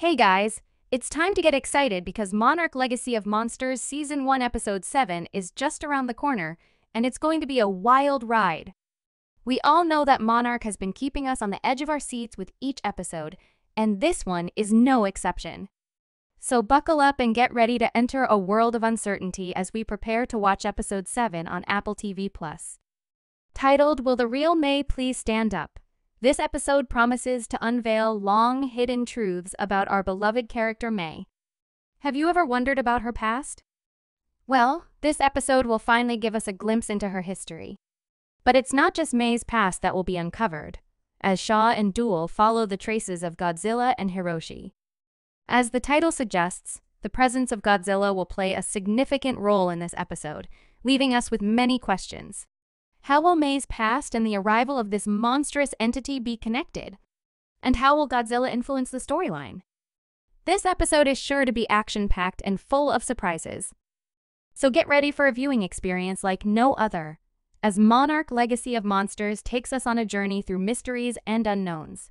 Hey guys, it's time to get excited because Monarch Legacy of Monsters Season 1 Episode 7 is just around the corner, and it's going to be a wild ride. We all know that Monarch has been keeping us on the edge of our seats with each episode, and this one is no exception. So buckle up and get ready to enter a world of uncertainty as we prepare to watch Episode 7 on Apple TV+. Titled, Will the Real May Please Stand Up? This episode promises to unveil long hidden truths about our beloved character May. Have you ever wondered about her past? Well, this episode will finally give us a glimpse into her history. But it's not just May's past that will be uncovered, as Shaw and Duvall follow the traces of Godzilla and Hiroshi. As the title suggests, the presence of Godzilla will play a significant role in this episode, leaving us with many questions. How will May's past and the arrival of this monstrous entity be connected? And how will Godzilla influence the storyline? This episode is sure to be action packed and full of surprises. So get ready for a viewing experience like no other, as Monarch Legacy of Monsters takes us on a journey through mysteries and unknowns.